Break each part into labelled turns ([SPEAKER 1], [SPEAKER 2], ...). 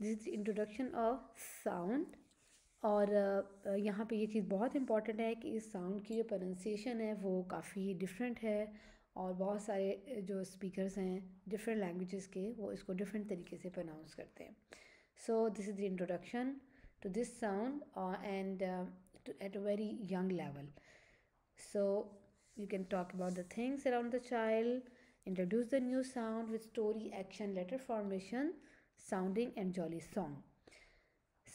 [SPEAKER 1] This is introduction of sound और यहाँ पे ये चीज़ बहुत इंपॉर्टेंट है कि इस साउंड की जो प्रोनंसिएशन है वो काफ़ी डिफरेंट है और बहुत सारे जो स्पीकर्स हैं डिफरेंट लैंग्वेजेस के वो इसको डिफरेंट तरीके से प्रोनाउंस करते हैं। So this is the introduction to this sound and at a very young level so you can talk about the things around the child introduce the new sound with story action letter formation sounding and jolly song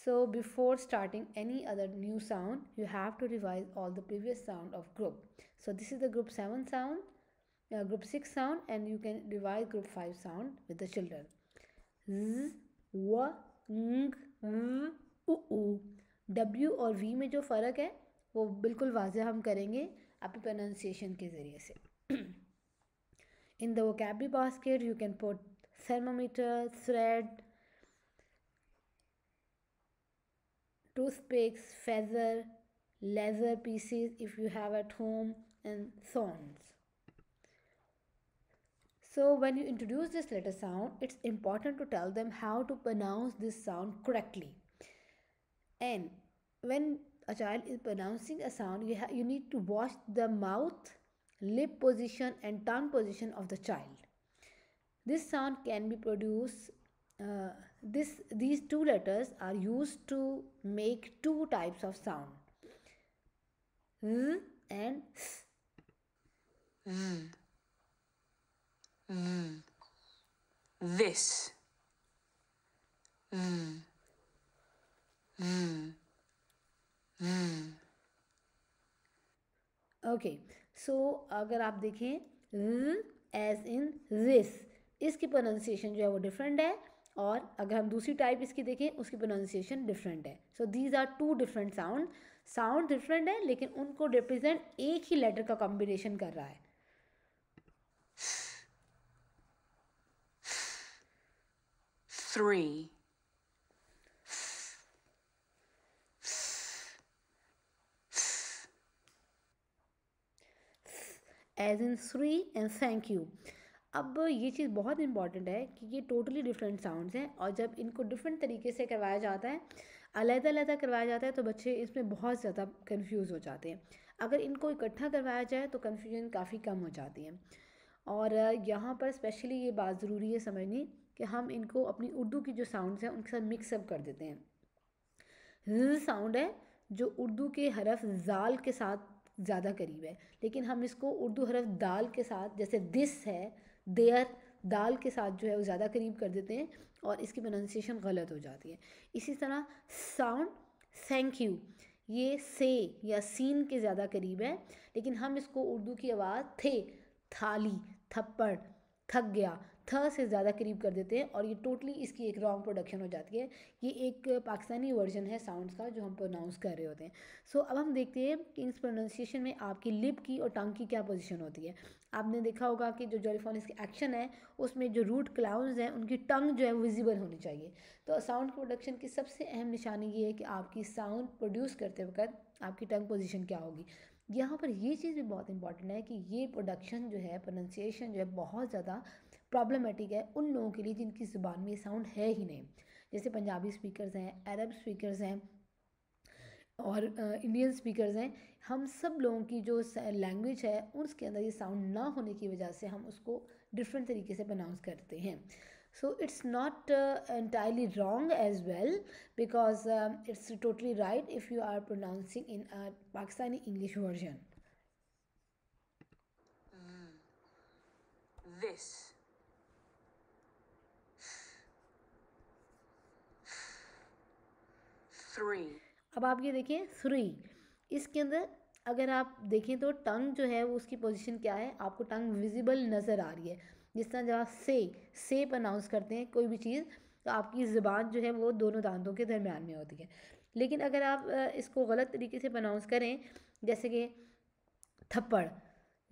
[SPEAKER 1] so before starting any other new sound you have to revise all the previous sound of group so this is the group 7 sound uh, group 6 sound and you can revise group 5 sound with the children z, w, ng, ng, उ W और we में जो फ़र्क है वो बिल्कुल वाजह हम करेंगे आपकी प्रोनाउंसिएशन के ज़रिए से in the vocabulary basket you can put thermometer, thread, toothpicks, feather, leather pieces if you have at home and thorns. So when you introduce this letter sound, it's important to tell them how to pronounce this sound correctly. And when a child is pronouncing a sound, you, you need to watch the mouth, lip position and tongue position of the child. This sound can be produced. Uh, this these two letters are used to make two types of sound. Z and s.
[SPEAKER 2] Z. Z. This. Z.
[SPEAKER 1] Okay so अगर आप देखें as in this इसकी pronunciation जो है वो different है और अगर हम दूसरी टाइप इसकी देखें उसकी प्रोनाउंसिएशन डिफरेंट है। So these are two different sound sound different है लेकिन उनको रिप्रेजेंट एक ही लेटर का कॉम्बिनेशन कर रहा है।
[SPEAKER 2] Three.
[SPEAKER 1] As in three and thank you अब ये चीज़ बहुत इंपॉर्टेंट है कि ये टोटली डिफरेंट साउंड्स हैं और जब इनको डिफरेंट तरीके से करवाया जाता है अलहदा अलहदा करवाया जाता है तो बच्चे इसमें बहुत ज़्यादा कन्फ्यूज़ हो जाते हैं। अगर इनको इकट्ठा करवाया जाए तो कन्फ्यूज़न काफ़ी कम हो जाती है। और यहाँ पर स्पेशली ये बात ज़रूरी है समझनी कि हम इनको अपनी उर्दू की जो साउंड्स हैं, उनके साथ मिक्सअप कर देते हैं। साउंड है, जो उर्दू के हरफ जाल के साथ ज़्यादा करीब है, लेकिन हम इसको उर्दू हरफ दाल के साथ, जैसे दिस है देयर दाल के साथ जो है वो ज़्यादा करीब कर देते हैं और इसकी प्रोनाउंसिएशन गलत हो जाती है। इसी तरह साउंड थैंक यू ये से या सीन के ज़्यादा करीब है लेकिन हम इसको उर्दू की आवाज़ थे थाली थप्पड़ थक गया थ से ज़्यादा करीब कर देते हैं और ये टोटली इसकी एक रॉन्ग प्रोडक्शन हो जाती है। ये एक पाकिस्तानी वर्जन है साउंड्स का जो हम प्रोनाउंस कर रहे होते हैं। सो so, अब हम देखते हैं कि इस प्रोनाउंसिएशन में आपकी लिप की और टंग की क्या पोजीशन होती है। आपने देखा होगा कि जो जोरीफोनिक्स के एक्शन है, उसमें जो रूट क्लाउंस हैं, उनकी टंग जो है विजिबल होनी चाहिए। तो साउंड प्रोडक्शन की सबसे अहम निशानी ये है कि आपकी साउंड प्रोड्यूस करते वक्त आपकी टंग पोजिशन क्या होगी। यहाँ पर ये चीज़ भी बहुत इंपॉर्टेंट है कि ये प्रोडक्शन जो है प्रोनाउंसिएशन जो है बहुत ज़्यादा प्रॉब्लमेटिक है उन लोगों के लिए जिनकी ज़ुबान में साउंड है ही नहीं। जैसे पंजाबी स्पीकर्स हैं, अरब स्पीकर्स हैं और इंडियन स्पीकर्स हैं, हम सब लोगों की जो लैंग्वेज है, उसके अंदर ये साउंड ना होने की वजह से हम उसको डिफरेंट तरीके से प्रनाउंस करते हैं। So it's not entirely wrong as well because it's totally right if you are pronouncing in Pakistani English version
[SPEAKER 2] this. Three.
[SPEAKER 1] अब आप ये देखें थ्री इसके अंदर अगर आप देखें तो टंग जो है वो उसकी पोजीशन क्या है? आपको टंग विजिबल नज़र आ रही है। जिस तरह जब आप से से प्रोनाउंस करते हैं कोई भी चीज़ तो आपकी ज़बान जो है वो दोनों दांतों के दरमियान में होती है। लेकिन अगर आप इसको गलत तरीके से प्रोनाउंस करें, जैसे कि थप्पड़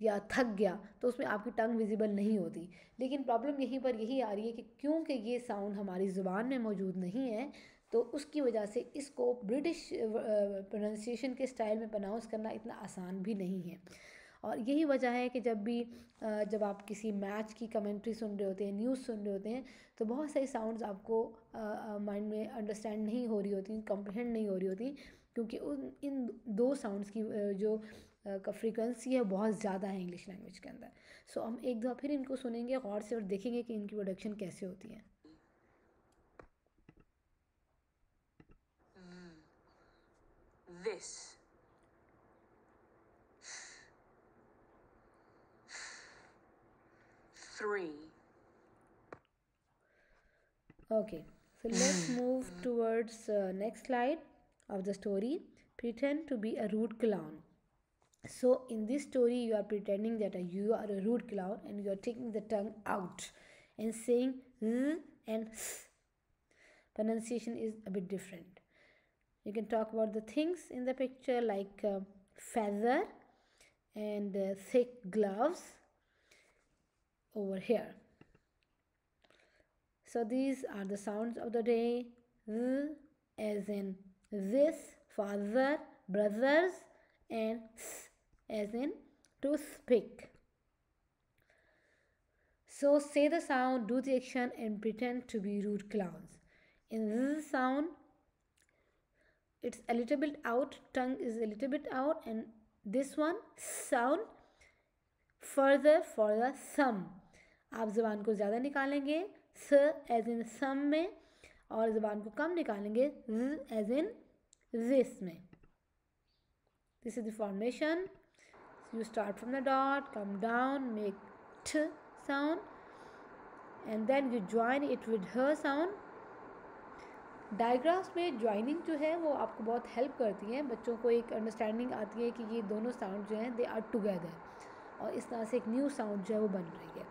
[SPEAKER 1] या थक गया तो उसमें आपकी टंग विजिबल नहीं होती। लेकिन प्रॉब्लम यहीं पर यही आ रही है कि क्योंकि ये साउंड हमारी ज़ुबान में मौजूद नहीं है तो उसकी वजह से इसको ब्रिटिश प्रोनाउंसिएशन के स्टाइल में प्रोनाउंस करना इतना आसान भी नहीं है। और यही वजह है कि जब भी जब आप किसी मैच की कमेंट्री सुन रहे होते हैं न्यूज़ सुन रहे होते हैं तो बहुत सारी साउंड्स आपको माइंड में अंडरस्टैंड नहीं हो रही होती कम्प्रहेंड नहीं हो रही होती, क्योंकि उन, इन दो साउंड्स की जो का फ्रीक्वेंसी है, बहुत ज़्यादा है इंग्लिश लैंग्वेज के अंदर। सो हम एक दफ़ा फिर इनको सुनेंगे, गौर से, और देखेंगे कि इनकी प्रोडक्शन कैसे होती है।
[SPEAKER 2] This. Three.
[SPEAKER 1] Okay, so let's move towards uh, next slide of the story. Pretend to be a rude clown. So in this story, you are pretending that you are a rude clown and you are taking the tongue out and saying z and s. Pronunciation is a bit different. You can talk about the things in the picture like uh, feather and uh, thick gloves over here. So these are the sounds of the day. As in this, father, brothers, and s as in to speak So say the sound, do the action, and pretend to be rude clowns. In this sound, it's a little bit out, tongue is a little bit out, and this one sound further for the thumb. आप ज़बान को ज़्यादा निकालेंगे स as in सम में और ज़बान को कम निकालेंगे एज इन दिस में this is the formation you start from the dot come down make t sound and then you join it with her sound Diagrams में ज्वाइनिंग जो है, वो आपको बहुत हेल्प करती हैं। बच्चों को एक अंडरस्टैंडिंग आती है कि ये दोनों साउंड जो हैं दे आर टुगेदर और इस तरह से एक न्यू साउंड जो है, वो बन रही है।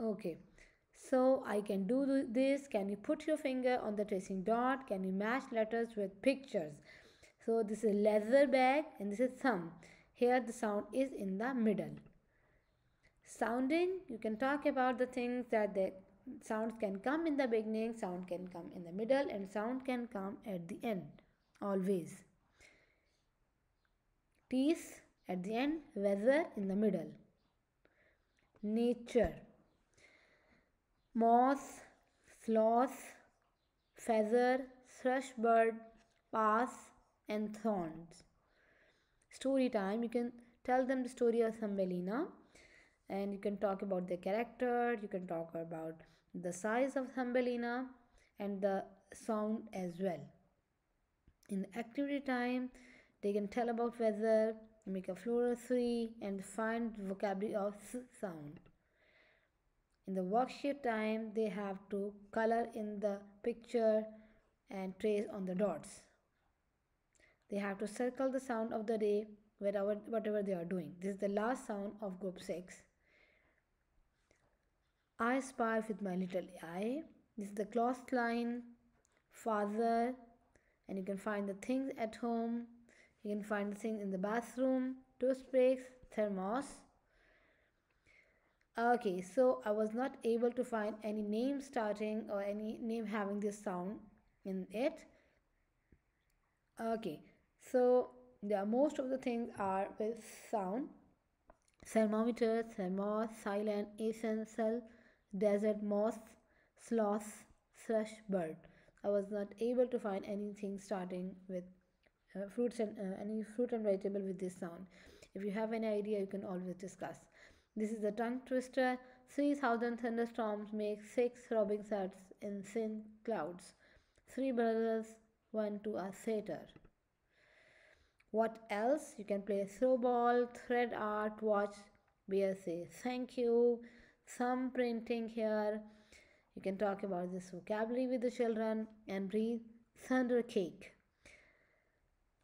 [SPEAKER 1] Okay so I can do this can you put your finger on the tracing dot can you match letters with pictures so this is laser bag and this is some Here the sound is in the middle. Sounding, you can talk about the things that the sounds can come in the beginning, sound can come in the middle and sound can come at the end. Always. Teeth at the end, weather in the middle. Nature Moss, sloth, feather, thrush bird, pass, and thorns. Story time you can tell them the story of Thumbelina. And you can talk about the character, you can talk about the size of Thumbelina and the sound as well. In activity time, they can tell about weather, make a floral three, and find vocabulary of sound. In the worksheet time they have to color in the picture and trace on the dots they have to circle the sound of the day whatever whatever they are doing. This is the last sound of group 6 i spy with my little eye. This is the cloth line, father. And you can find the things at home. You can find the things in the bathroom. Toothpicks. Thermos. Okay, so I was not able to find any name starting or any name having this sound in it. Okay, so yeah, most of the things are with sound. Thermometer, thermos, silent, essential, desert moth, sloth, thrush, bird. I was not able to find anything starting with uh, fruits and uh, any fruit and vegetable with this sound. If you have any idea, you can always discuss. This is the tongue twister. 3,000 thunderstorms make six robbing sets in thin clouds. Three brothers went to a theater. What else? You can play throwball, thread art, watch say thank you, some printing here. You can talk about this vocabulary with the children and read thunder cake.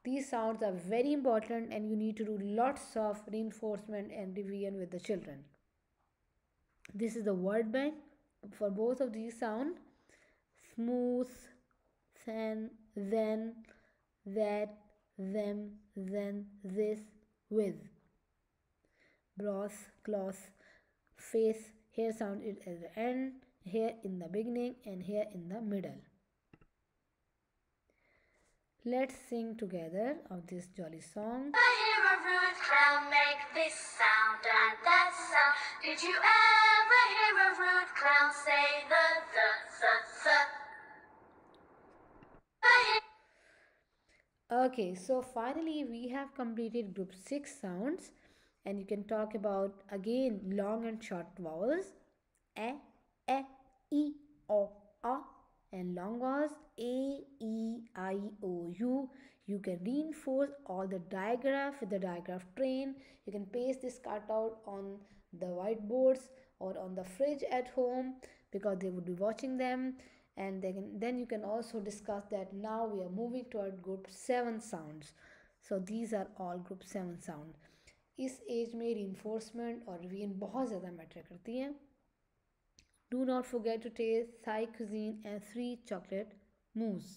[SPEAKER 1] These sounds are very important and you need to do lots of reinforcement and revision with the children. This is the word bank for both of these sounds. Smooth, then, then, that, them, then, this, with. Broth, cloth, face, hair sound it at the end. here in the beginning and here in the middle. Let's sing together of this jolly song.
[SPEAKER 3] I hear a rude clown make this sound and that sound. Did you ever hear a rude clown say the the? I hear
[SPEAKER 1] Okay, so finally we have completed group 6 sounds and you can talk about again long and short vowels a, e, o, a and long vowels a, e, i, o, u. You can reinforce all the digraph with the digraph train. You can paste this cutout on the whiteboards or on the fridge at home because they would be watching them and they can, then you can also discuss that now we are moving toward group 7 sounds so these are all group 7 sound इस as में reinforcement और revision बहुत ज़्यादा matter करती हैं do not forget to taste Thai cuisine and three chocolate mousse